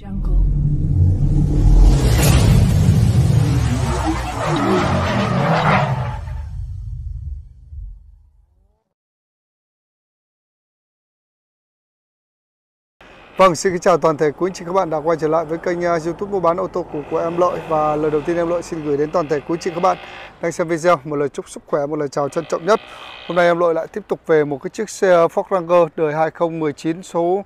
Jungle. Vâng, xin kính chào toàn thể quý anh chị các bạn đã quay trở lại với kênh à, YouTube mua bán ô tô của, của em Lợi và lời đầu tiên em Lợi xin gửi đến toàn thể quý anh chị các bạn đang xem video một lời chúc sức khỏe, một lời chào trân trọng nhất. Hôm nay em Lợi lại tiếp tục về một cái chiếc xe Ford Ranger đời 2019 số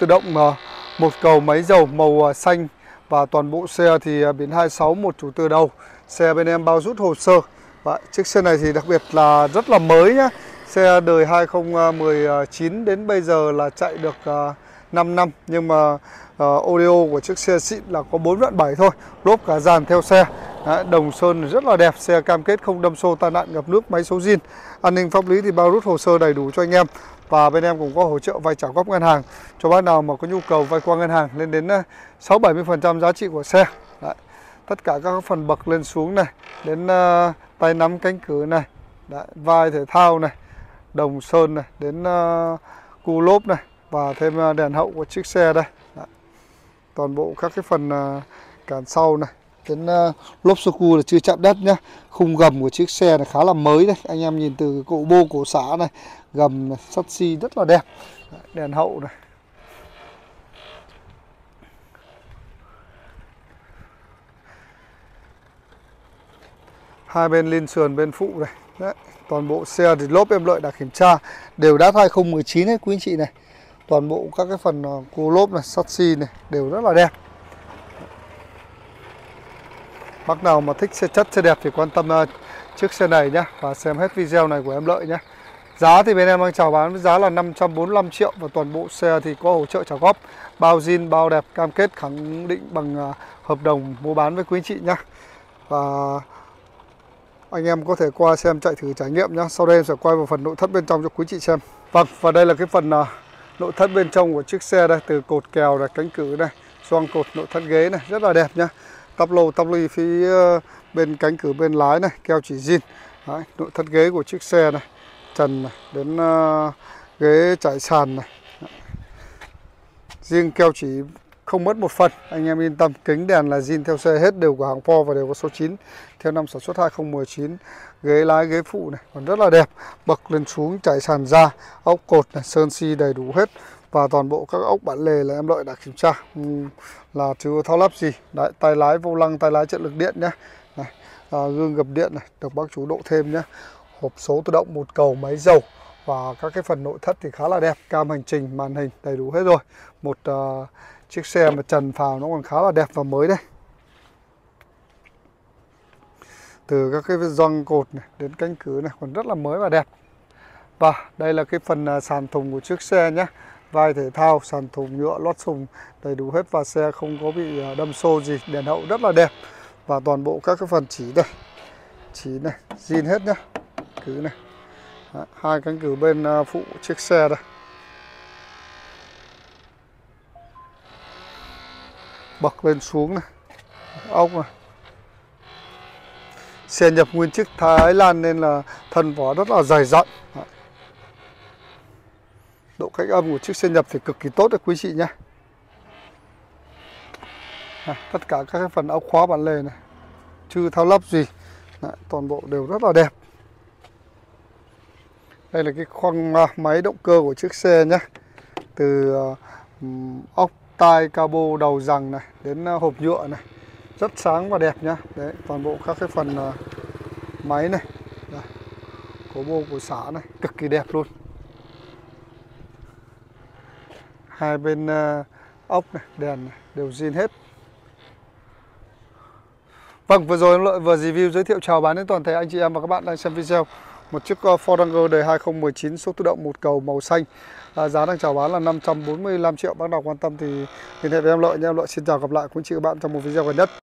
tự động mà một cầu máy dầu màu à, xanh và toàn bộ xe thì à, biển 26 một chủ từ đầu. Xe bên em bao rút hồ sơ và chiếc xe này thì đặc biệt là rất là mới nhá. Xe đời 2019 đến bây giờ là chạy được à, 5 năm nhưng mà uh, audio của chiếc xe xịn là có 4 đoạn 7 thôi lốp cả dàn theo xe Đấy, đồng sơn rất là đẹp xe cam kết không đâm xô tai nạn ngập nước máy số zin. An ninh pháp lý thì bao rút hồ sơ đầy đủ cho anh em. Và bên em cũng có hỗ trợ vay trả góp ngân hàng. Cho bác nào mà có nhu cầu vay qua ngân hàng lên đến ờ, 6 70% giá trị của xe. Đấy. tất cả các phần bậc lên xuống này đến uh, tay nắm cánh cửa này Đấy, vai thể thao này đồng sơn này đến uh, cu lốp này và thêm đèn hậu của chiếc xe đây. Đấy. toàn bộ các cái phần uh, cản sau này cái ờ, lốp sô cua là chưa chạm đất nhá. Khung gầm của chiếc xe này khá là mới đây. Anh em nhìn từ cổ bô cổ xã này gầm này, sắt xi rất là đẹp. Đèn hậu này. Hai bên lên sườn bên phụ này. Đấy. toàn bộ xe thì lốp em lợi đã kiểm tra. Đều đát 2019 hết quý anh chị này. Toàn bộ các cái phần ờ, cua lốp này sắt xi này đều rất là đẹp bác nào mà thích xe chất xe đẹp thì quan tâm uh, chiếc xe này nhé và xem hết video này của em lợi nhé giá thì bên em đang chào bán với giá là 545 triệu và toàn bộ xe thì có hỗ trợ trả góp. Bao zin bao đẹp cam kết khẳng định bằng uh, hợp đồng mua bán với quý anh chị nhé và anh em có thể qua xem chạy thử trải nghiệm nhé sau đây em sẽ quay vào phần nội thất bên trong cho quý chị xem. Vâng và đây là cái phần uh, nội thất bên trong của chiếc xe đây từ cột kèo này cánh cửa này xoang cột nội thất ghế này rất là đẹp nhá tắp lô tắp ly phía ờ, bên cánh cửa bên lái này keo chỉ zin. Đấy, nội thất ghế của chiếc xe này trần này đến uh, ghế trải sàn này. Đấy. riêng keo chỉ không mất một phần anh em yên tâm. Kính đèn là zin theo xe hết đều của hàng Ford và đều có số 9 theo năm sản xuất 2019 ghế lái ghế phụ này còn rất là đẹp. Bậc lên xuống trải sàn ra ốc cột này sơn xi đầy đủ hết và toàn bộ các ốc bản lề là em lợi đã kiểm tra. Ừ, là chưa thao lắp gì? Đấy, tay lái vô lăng tay lái trợ lực điện nhé. Này, à, gương gập điện này được bác chú độ thêm nhé. Hộp số tự động một cầu máy dầu. Và các cái phần nội thất thì khá là đẹp cam hành trình màn hình đầy đủ hết rồi. Một uh, chiếc xe mà trần phào nó còn khá là đẹp và mới đây. Từ các cái gioăng cột này đến cánh cửa này còn rất là mới và đẹp. Và đây là cái phần à, sàn thùng của chiếc xe nhé vai thể thao sàn thùng nhựa lót sùng đầy đủ hết và xe không có bị à, đâm xô gì. Đèn hậu rất là đẹp và toàn bộ các cái phần chỉ đây. Chỉ này zin hết nhá. Cứ này. Đó, hai cánh cửa bên à, phụ chiếc xe đây. Bậc lên xuống này. Ốc này. Xe nhập nguyên chiếc Thái Lan nên là thân vỏ rất là dày dặn độ cách âm của chiếc xe nhập thì cực kỳ tốt đấy quý chị nhé à, tất cả các phần ốc khóa bản lề này chưa thao lắp gì Đấy, toàn bộ đều rất là đẹp. Đây là cái khoang à, máy động cơ của chiếc xe nhé từ uh, ốc tai cabo đầu rằng này đến uh, hộp nhựa này. Rất sáng và đẹp nhá. Đấy toàn bộ các cái phần uh, máy này đây. cổ của xả này cực kỳ đẹp luôn. Hai bên uh, ốc này đèn này, đều zin hết. Vâng, vừa rồi lợi vừa review giới thiệu chào bán đến toàn thể anh chị em và các bạn đang xem video. Một chiếc Ford Ranger đời 2019 số tự động một cầu màu xanh. À, giá đang chào bán là 545 triệu. Bác nào quan tâm thì liên hệ với em lợi nha em lợi xin chào gặp lại. Quý chị các bạn trong một video gần nhất.